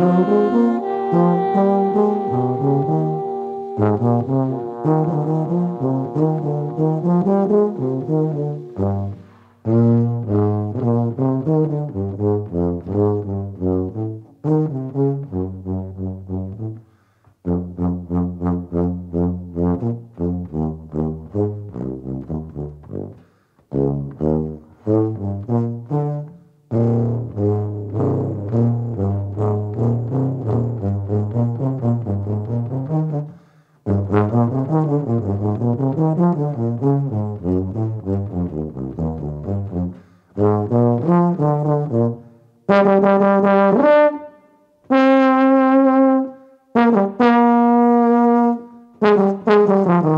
oh you.